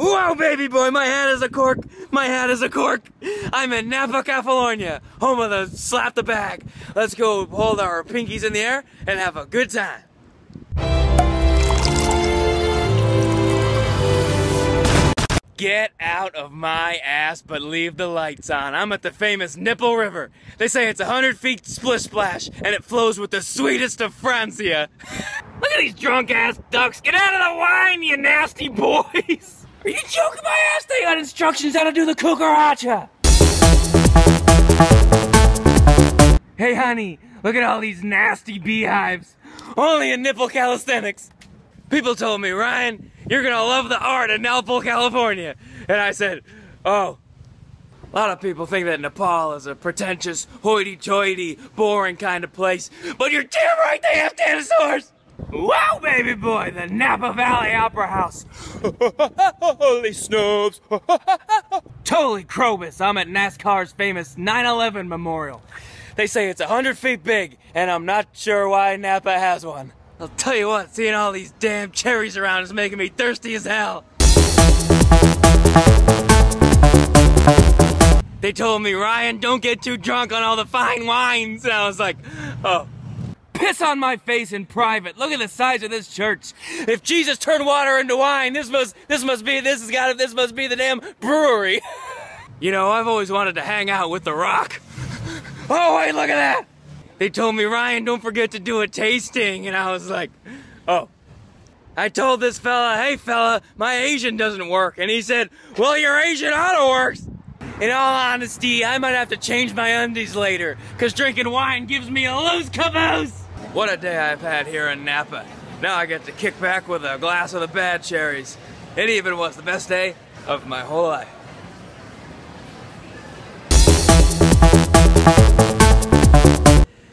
Wow, baby boy, my hat is a cork. My hat is a cork. I'm in Napa, California, home of the slap the bag. Let's go hold our pinkies in the air and have a good time. Get out of my ass, but leave the lights on. I'm at the famous Nipple River. They say it's 100 feet splish splash, and it flows with the sweetest of Francia. Look at these drunk ass ducks. Get out of the wine, you nasty boys. Are you joking my ass? They got instructions how to do the cucaracha. Hey, honey, look at all these nasty beehives. Only in nipple calisthenics. People told me, Ryan, you're gonna love the art of Nepal, California. And I said, oh. A lot of people think that Nepal is a pretentious, hoity-toity, boring kind of place. But you're damn right they have dinosaurs! Wow, baby boy, the Napa Valley Opera House. Holy snubs. totally Krobus. I'm at NASCAR's famous 9-11 memorial. They say it's 100 feet big, and I'm not sure why Napa has one. I'll tell you what, seeing all these damn cherries around is making me thirsty as hell. They told me, Ryan, don't get too drunk on all the fine wines. And I was like, oh. Piss on my face in private. Look at the size of this church. If Jesus turned water into wine, this must this must be this has got this must be the damn brewery. you know, I've always wanted to hang out with the rock. Oh wait, look at that! They told me, Ryan, don't forget to do a tasting. And I was like, oh. I told this fella, hey fella, my Asian doesn't work. And he said, well, your Asian auto works. In all honesty, I might have to change my undies later, because drinking wine gives me a loose caboose. What a day I've had here in Napa. Now I get to kick back with a glass of the bad cherries. It even was the best day of my whole life.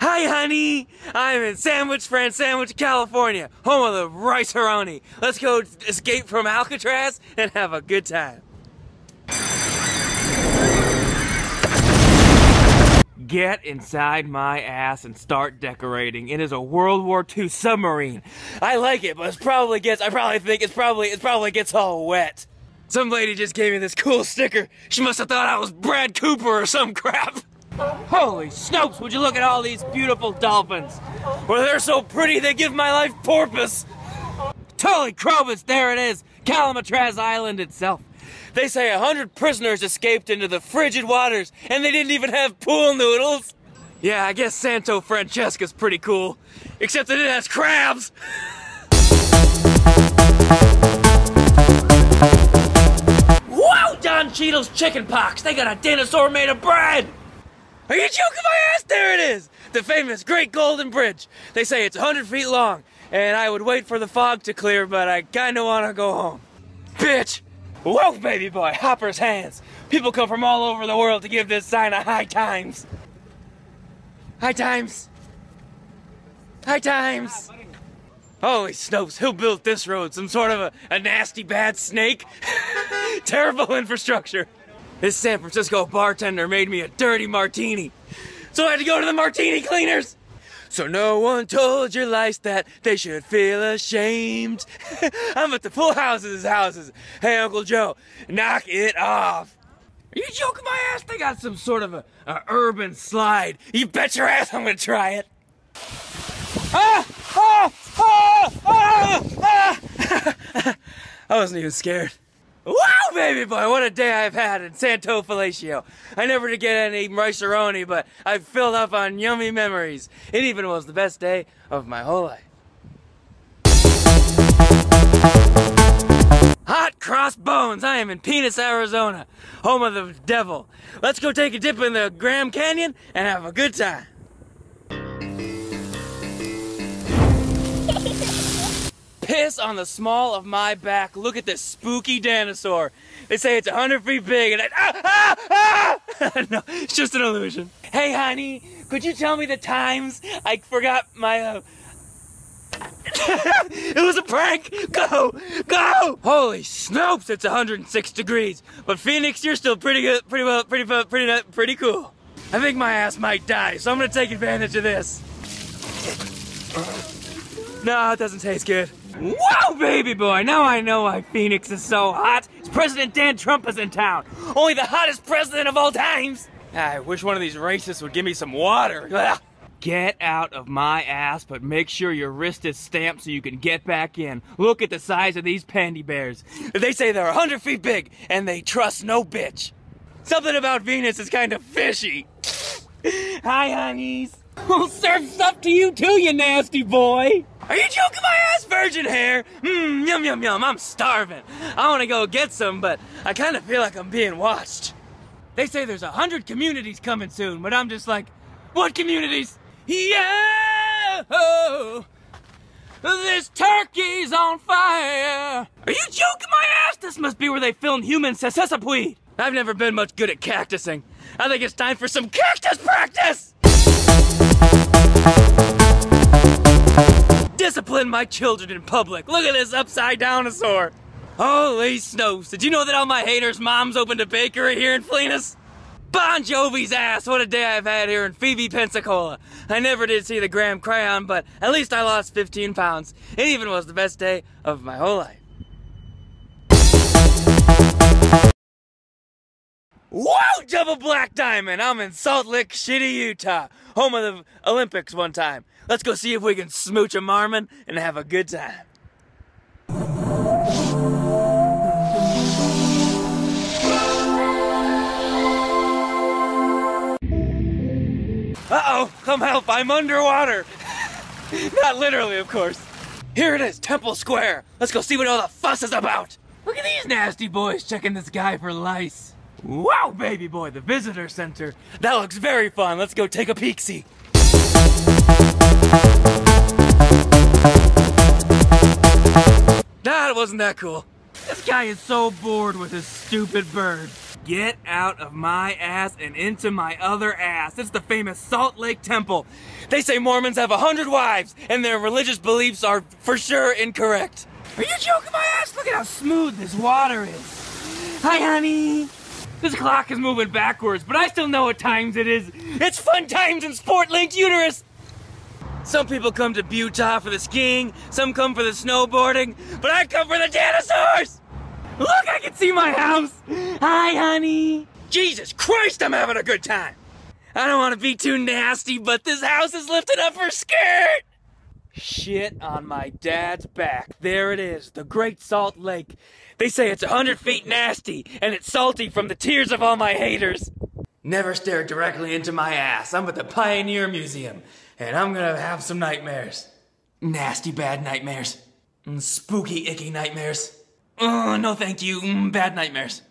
Hi, honey! I'm in Sandwich, France, Sandwich, California, home of the rice -aroni. Let's go escape from Alcatraz and have a good time. Get inside my ass and start decorating. It is a World War II submarine. I like it, but it probably gets, I probably think it's probably, it probably gets all wet. Some lady just gave me this cool sticker. She must have thought I was Brad Cooper or some crap. Holy Snopes, would you look at all these beautiful dolphins? Well, they're so pretty, they give my life porpoise. Totally Krobus, there it is, Calamotraz Island itself. They say a hundred prisoners escaped into the frigid waters, and they didn't even have pool noodles. Yeah, I guess Santo Francesca's pretty cool, except that it has crabs. Wow, Don Cheadle's chicken pox, they got a dinosaur made of bread. Are you joking my ass? There it is! The famous Great Golden Bridge. They say it's 100 feet long, and I would wait for the fog to clear, but I kinda wanna go home. Bitch! Whoa, baby boy, Hopper's hands. People come from all over the world to give this sign a high times. High times. High times. Holy Snopes, who built this road? Some sort of a, a nasty bad snake? Terrible infrastructure. This San Francisco bartender made me a dirty martini. So I had to go to the martini cleaners. So no one told your lice that they should feel ashamed. I'm at the Full House's houses. Hey, Uncle Joe, knock it off. Are you joking my ass? They got some sort of a, a urban slide. You bet your ass I'm gonna try it. Ah! Ah! Ah! Ah! ah. I wasn't even scared. Wow, baby boy, what a day I've had in Santo Felicio. I never did get any rice but I've filled up on yummy memories. It even was the best day of my whole life. Hot cross bones, I am in Penis, Arizona, home of the devil. Let's go take a dip in the Graham Canyon and have a good time. Piss on the small of my back. Look at this spooky dinosaur. They say it's 100 feet big, and I, ah, ah, ah! no, it's just an illusion. Hey, honey, could you tell me the times? I forgot my, uh... it was a prank! Go! Go! Holy Snopes, it's 106 degrees. But Phoenix, you're still pretty good, pretty well, pretty, pretty, pretty cool. I think my ass might die, so I'm gonna take advantage of this. No, it doesn't taste good. Wow, baby boy, now I know why Phoenix is so hot. It's President Dan Trump is in town. Only the hottest president of all times. I wish one of these racists would give me some water. Ugh. Get out of my ass, but make sure your wrist is stamped so you can get back in. Look at the size of these pandy bears. They say they're 100 feet big, and they trust no bitch. Something about Venus is kind of fishy. Hi, honeys. We'll serve stuff to you too, you nasty boy. Are you joking my ass, virgin hair? Mmm, yum, yum, yum. I'm starving. I want to go get some, but I kind of feel like I'm being watched. They say there's a hundred communities coming soon, but I'm just like, what communities? Yeah! This turkey's on fire! Are you joking my ass? This must be where they filmed Human Sesame I've never been much good at cactusing. I think it's time for some cactus practice! Discipline my children in public. Look at this upside downosaur. Holy snopes. Did you know that all my haters' moms opened a bakery here in Flenas? Bon Jovi's ass! What a day I've had here in Phoebe, Pensacola. I never did see the Graham Crayon, but at least I lost 15 pounds. It even was the best day of my whole life. Whoa, double black diamond! I'm in Salt Lick City, Utah, home of the Olympics one time. Let's go see if we can smooch a Marmon and have a good time. Uh-oh, come help, I'm underwater. Not literally, of course. Here it is, Temple Square. Let's go see what all the fuss is about. Look at these nasty boys checking this guy for lice. Wow, baby boy, the visitor center. That looks very fun. Let's go take a peek-see. That wasn't that cool. This guy is so bored with his stupid bird. Get out of my ass and into my other ass. It's the famous Salt Lake Temple. They say Mormons have a hundred wives, and their religious beliefs are for sure incorrect. Are you joking my ass? Look at how smooth this water is. Hi, honey. This clock is moving backwards, but I still know what times it is. It's fun times in Sport Link Uterus. Some people come to Utah for the skiing, some come for the snowboarding, but I come for the dinosaurs! Look, I can see my house! Hi, honey! Jesus Christ, I'm having a good time! I don't want to be too nasty, but this house is lifted up her skirt! Shit on my dad's back. There it is, the Great Salt Lake. They say it's a hundred feet nasty, and it's salty from the tears of all my haters. Never stare directly into my ass. I'm at the Pioneer Museum, and I'm gonna have some nightmares. Nasty bad nightmares. Mm, spooky, icky nightmares. Oh, no thank you. Mm, bad nightmares.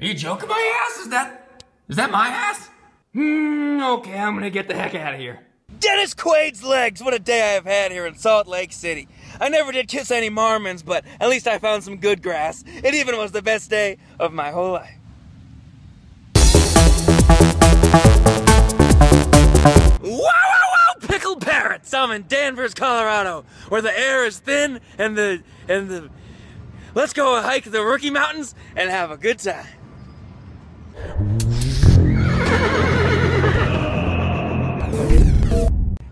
Are you joking my ass? Is that... Is that my ass? Hmm, okay, I'm gonna get the heck out of here. Dennis Quaid's legs! What a day I've had here in Salt Lake City. I never did kiss any Mormons, but at least I found some good grass. It even was the best day of my whole life. Wow, wow, wow! Pickled parrots! I'm in Danvers, Colorado, where the air is thin and the and the Let's go hike the Rookie Mountains and have a good time.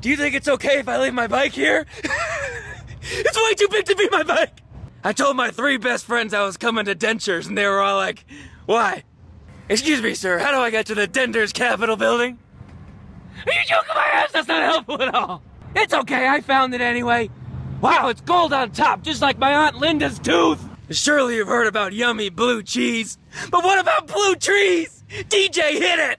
Do you think it's okay if I leave my bike here? it's way too big to be my bike! I told my three best friends I was coming to Dentures, and they were all like, Why? Excuse me, sir, how do I get to the Dentures Capitol building? Are you joking my ass? That's not helpful at all. It's okay, I found it anyway. Wow, it's gold on top, just like my Aunt Linda's tooth. Surely you've heard about yummy blue cheese. But what about blue trees? DJ, hit it!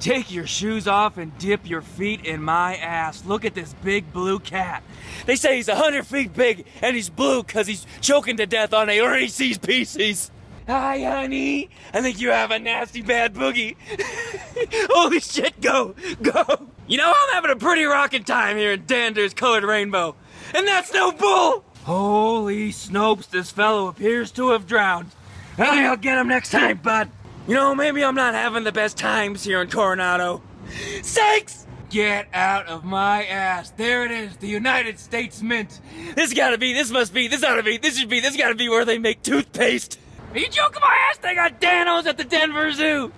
Take your shoes off and dip your feet in my ass. Look at this big blue cat. They say he's 100 feet big and he's blue because he's choking to death on a Reese's Pieces. Hi, honey. I think you have a nasty bad boogie. Holy shit, go, go. You know, I'm having a pretty rocking time here in Dander's Colored Rainbow. And that's no bull. Holy Snopes, this fellow appears to have drowned. I'll get him next time, bud. You know, maybe I'm not having the best times here in Coronado. Sakes! Get out of my ass. There it is, the United States Mint. This gotta be, this must be, this oughta be, this should be, this gotta be where they make toothpaste. Are you joking my ass? They got Danos at the Denver Zoo.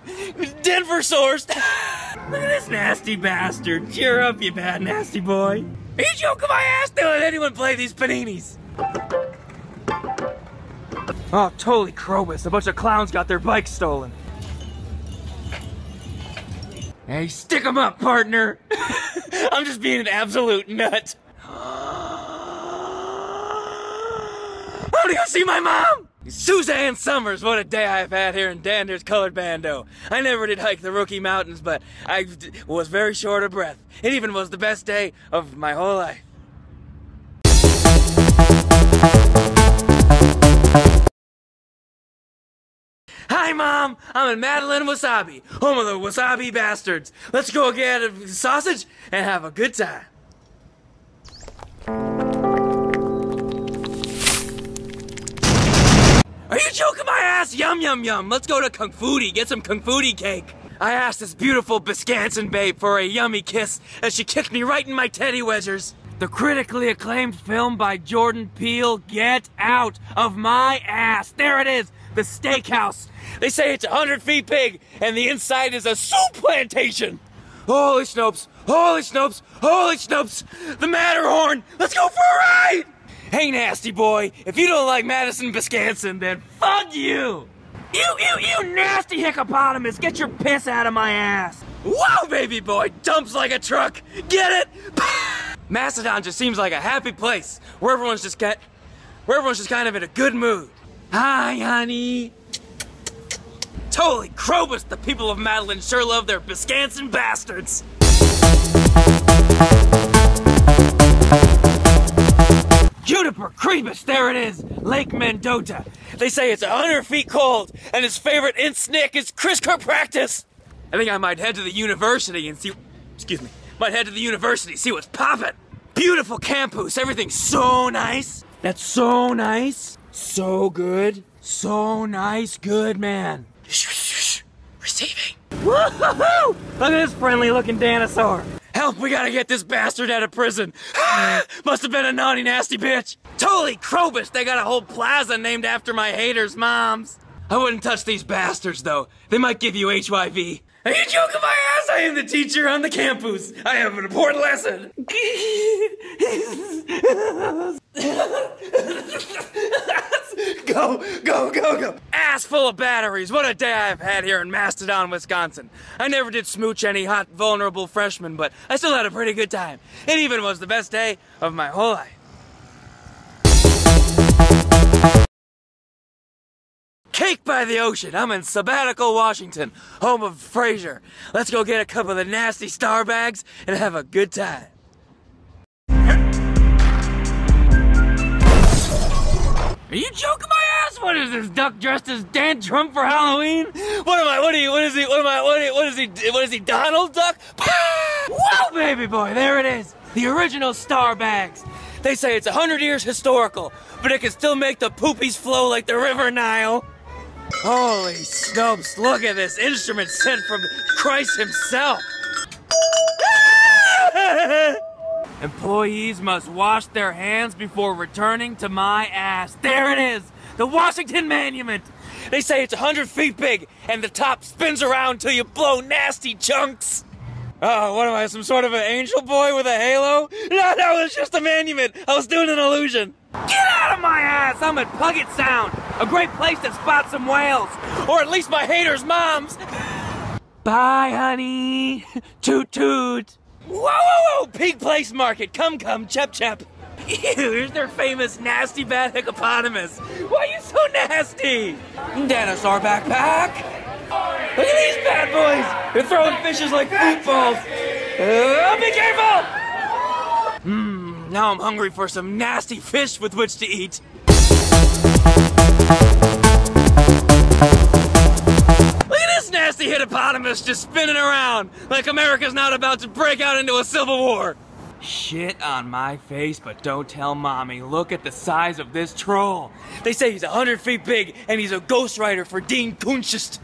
Denver sourced. Look at this nasty bastard. Cheer up, you bad nasty boy. Are you joking my ass? They let anyone play these paninis. Oh, totally Krobus. A bunch of clowns got their bikes stolen. Hey, stick 'em up, partner. I'm just being an absolute nut. I want to go see my mom! Suzanne Somers, what a day I've had here in Dander's Colored Bando. I never did hike the Rookie Mountains, but I was very short of breath. It even was the best day of my whole life. Hi, Mom! I'm in Madeline Wasabi, home of the Wasabi Bastards. Let's go get a sausage and have a good time. Are you joking my ass? Yum, yum, yum. Let's go to Kung Foodie, get some Kung Foodie cake. I asked this beautiful Biscanson babe for a yummy kiss, and she kicked me right in my teddy wedgers. The critically acclaimed film by Jordan Peele, Get Out of My Ass. There it is, the steakhouse. They say it's a 100 feet big, and the inside is a soup plantation. Holy Snopes, holy Snopes, holy Snopes, the Matterhorn. Let's go for a ride! Hey, nasty boy, if you don't like Madison Biscanson, then fuck you! You, you, you nasty hippopotamus, get your piss out of my ass! Wow, baby boy, dumps like a truck! Get it? Macedon just seems like a happy place, where everyone's just got, where everyone's just kind of in a good mood. Hi, honey. Totally Krobus, the people of Madeline sure love their Biscanson bastards! Juniper Crebus, there it is, Lake Mendota. They say it's 100 feet cold, and his favorite insnick is Chris practice. I think I might head to the university and see, excuse me, might head to the university, see what's poppin'. Beautiful campus, everything's so nice. That's so nice, so good, so nice, good man. Receiving. Woohoo! Look at this friendly looking dinosaur. Help, we gotta get this bastard out of prison. Must have been a naughty, nasty bitch. Totally Krobus, they got a whole plaza named after my haters' moms. I wouldn't touch these bastards, though. They might give you HIV. Are you joking my ass? I am the teacher on the campus. I have an important lesson. go, go, go, go. Ass full of batteries. What a day I've had here in Mastodon, Wisconsin. I never did smooch any hot, vulnerable freshmen, but I still had a pretty good time. It even was the best day of my whole life. By the ocean. I'm in Sabbatical, Washington, home of Frasier. Let's go get a couple of the nasty star bags and have a good time. Are you joking my ass? What is this duck dressed as Dan Trump for Halloween? What am I? What are you? What is he? What am I? What, are, what is he? What is he? Donald Duck? Whoa, baby boy! There it is. The original star bags. They say it's a hundred years historical, but it can still make the poopies flow like the River Nile. Holy Snopes, look at this instrument sent from Christ himself. Employees must wash their hands before returning to my ass. There it is, the Washington Monument. They say it's 100 feet big and the top spins around till you blow nasty chunks. Oh, what am I, some sort of an angel boy with a halo? No, no, it's just a monument. I was doing an illusion. Get out of my ass! I'm at Puget Sound, a great place to spot some whales, or at least my haters' moms. Bye, honey. Toot toot. Whoa, whoa, whoa! Pig Place Market. Come, come, chep, chep. Ew, here's their famous nasty bad hippopotamus. Why are you so nasty? Dinosaur backpack. Look at these bad boys! They're throwing fishes like footballs! Uh, be careful! Now I'm hungry for some nasty fish with which to eat. Look at this nasty hippopotamus just spinning around like America's not about to break out into a civil war. Shit on my face, but don't tell mommy. Look at the size of this troll. They say he's 100 feet big and he's a ghostwriter for Dean Kunchist.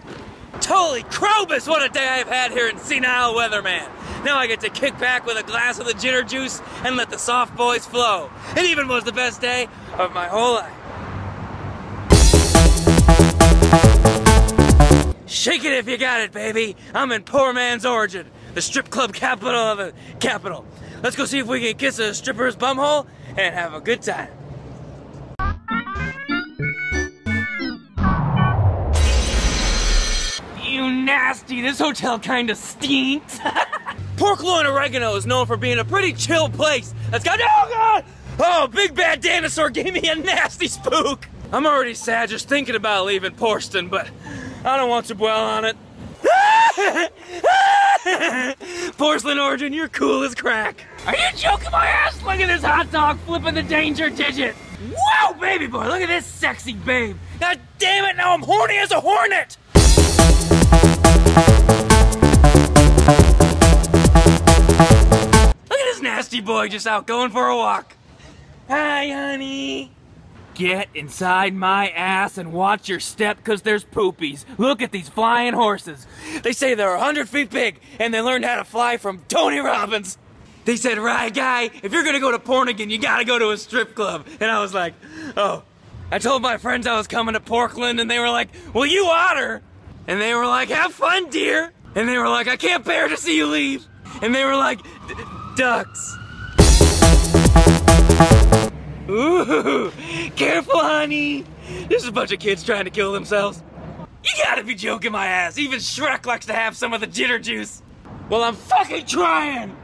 Holy Krobus, what a day I've had here in Senile Weatherman. Now I get to kick back with a glass of the jitter juice and let the soft boys flow. It even was the best day of my whole life. Shake it if you got it, baby. I'm in poor man's origin, the strip club capital of the capital. Let's go see if we can kiss a stripper's bumhole and have a good time. Nasty, this hotel kinda stinks. Pork loin oregano is known for being a pretty chill place. That's got oh god! Oh, big bad dinosaur gave me a nasty spook. I'm already sad just thinking about leaving Porston, but I don't want to dwell on it. Porcelain Origin, you're cool as crack. Are you joking my ass? Look at this hot dog flipping the danger digit. Whoa, baby boy, look at this sexy babe. God damn it, now I'm horny as a hornet. Boy just out going for a walk. Hi, honey. Get inside my ass and watch your step cause there's poopies. Look at these flying horses. They say they're 100 feet big and they learned how to fly from Tony Robbins. They said, right guy, if you're gonna go to Pornigan, you gotta go to a strip club. And I was like, oh. I told my friends I was coming to Portland and they were like, well you otter. And they were like, have fun dear. And they were like, I can't bear to see you leave. And they were like, ducks. Ooh, careful, honey. There's a bunch of kids trying to kill themselves. You gotta be joking my ass. Even Shrek likes to have some of the jitter juice. Well, I'm fucking trying.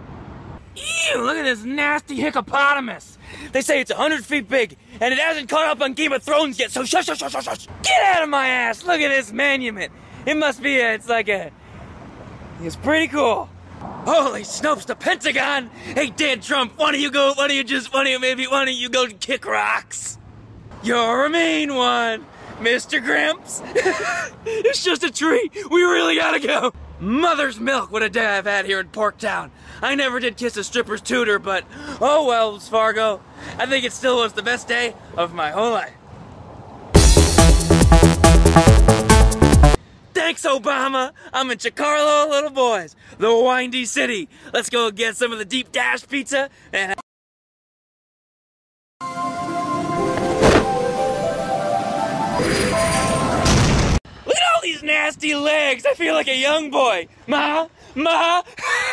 Ew, look at this nasty hippopotamus. They say it's 100 feet big, and it hasn't caught up on Game of Thrones yet, so shush, shush, shush, shush, shush. Get out of my ass. Look at this monument. It must be a, it's like a, it's pretty cool. Holy Snopes, the Pentagon! Hey, Dan Trump, why don't you go, why don't you just, why don't you maybe, why don't you go kick rocks? You're a mean one, Mr. Grimps. it's just a tree. We really gotta go. Mother's milk, what a day I've had here in Porktown. I never did kiss a stripper's tutor, but oh well, Fargo. I think it still was the best day of my whole life. Thanks, Obama. I'm in Chicarlo, little boys, the windy city. Let's go get some of the deep dash pizza and. Look at all these nasty legs. I feel like a young boy. Ma, ma.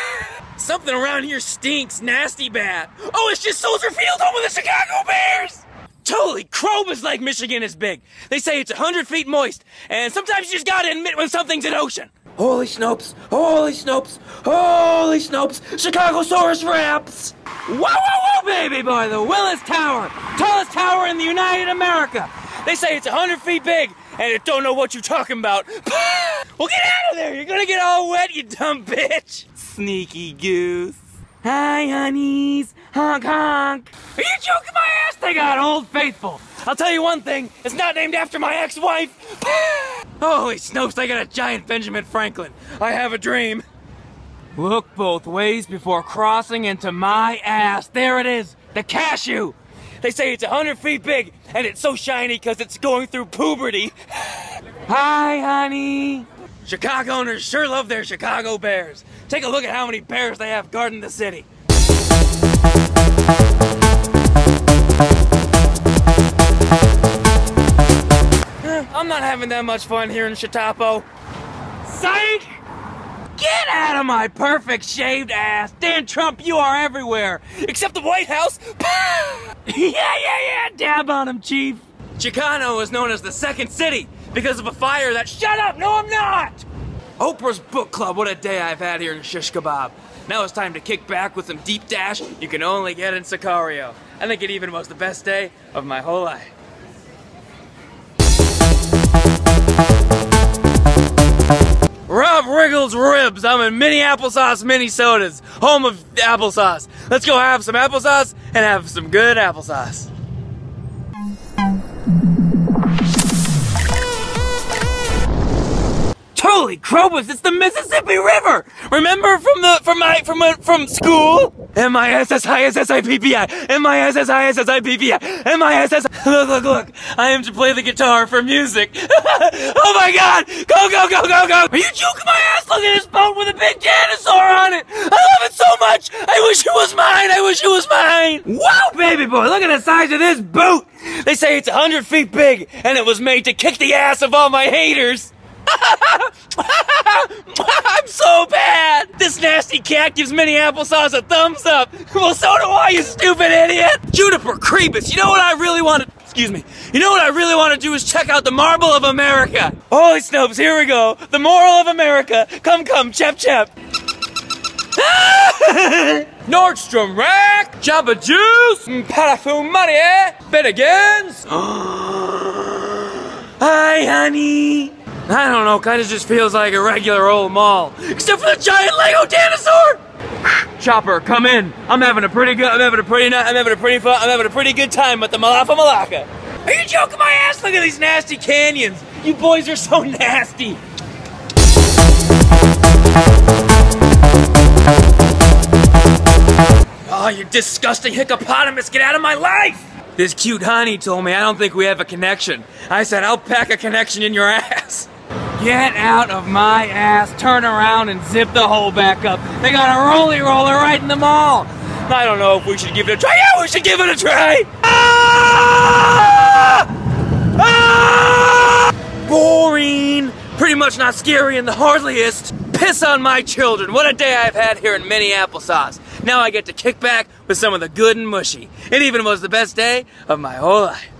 Something around here stinks nasty bad. Oh, it's just Soldier Field home of the Chicago Bears. Holy Chrome like Michigan is big. They say it's 100 feet moist, and sometimes you just gotta admit when something's an ocean. Holy Snopes, holy Snopes, holy Snopes, Chicagosaurus raps! Whoa, whoa, whoa, baby boy, the Willis Tower, tallest tower in the United America. They say it's 100 feet big, and it don't know what you're talking about. well, get out of there, you're gonna get all wet, you dumb bitch. Sneaky goose. Hi, honeys. Honk, honk. Are you joking my ass? They got Old Faithful. I'll tell you one thing, it's not named after my ex-wife. Holy Snopes, they got a giant Benjamin Franklin. I have a dream. Look both ways before crossing into my ass. There it is, the cashew. They say it's 100 feet big, and it's so shiny because it's going through puberty. Hi, honey. Chicagoans sure love their Chicago Bears. Take a look at how many bears they have guarding the city. I'm not having that much fun here in Chitapo. Psych! Get out of my perfect shaved ass! Dan Trump, you are everywhere! Except the White House! yeah, yeah, yeah! Dab on him, Chief! Chicano is known as the second city because of a fire that- SHUT UP! No, I'm not! Oprah's Book Club, what a day I've had here in Shish Kebab. Now it's time to kick back with some deep dash you can only get in Sicario. I think it even was the best day of my whole life. Rob Riggle's Ribs. I'm in Applesauce Minnesotas, home of applesauce. Let's go have some applesauce and have some good applesauce. Holy Krobus, it's the Mississippi River! Remember from the from my from from school? M I S S I S S I P P I M I S S I S S I P P I M I S S Look look look! I am to play the guitar for music. oh my god! Go go go go go! Are you joking my ass? Look at this boat with a big dinosaur on it! I love it so much! I wish it was mine! I wish it was mine! Wow, baby boy! Look at the size of this boat! They say it's 100 feet big, and it was made to kick the ass of all my haters! I'm so bad! This nasty cat gives mini applesauce a thumbs up! Well, so do I, you stupid idiot! Juniper Creepus, you know what I really want to. Excuse me. You know what I really want to do is check out the Marble of America! Holy Snopes, here we go! The Moral of America! Come, come, chap, chap! Nordstrom Rack, Jabba Juice, Parafum Money, eh? Bennigan's. Hi, honey. I don't know, kind of just feels like a regular old mall, except for the giant Lego dinosaur. Chopper, come in. I'm having a pretty good. I'm having a pretty. night, I'm having a pretty fun. I'm having a pretty good time at the Malafa Malaka. Are you joking my ass? Look at these nasty canyons. You boys are so nasty. Oh, you disgusting hippopotamus, get out of my life! This cute honey told me I don't think we have a connection. I said, I'll pack a connection in your ass. Get out of my ass, turn around and zip the hole back up. They got a roly roller right in the mall. I don't know if we should give it a try. Yeah, we should give it a try. Ah! Ah! Boring. Pretty much not scary in the hardliest. Piss on my children. What a day I've had here in applesauce. Now I get to kick back with some of the good and mushy. It even was the best day of my whole life.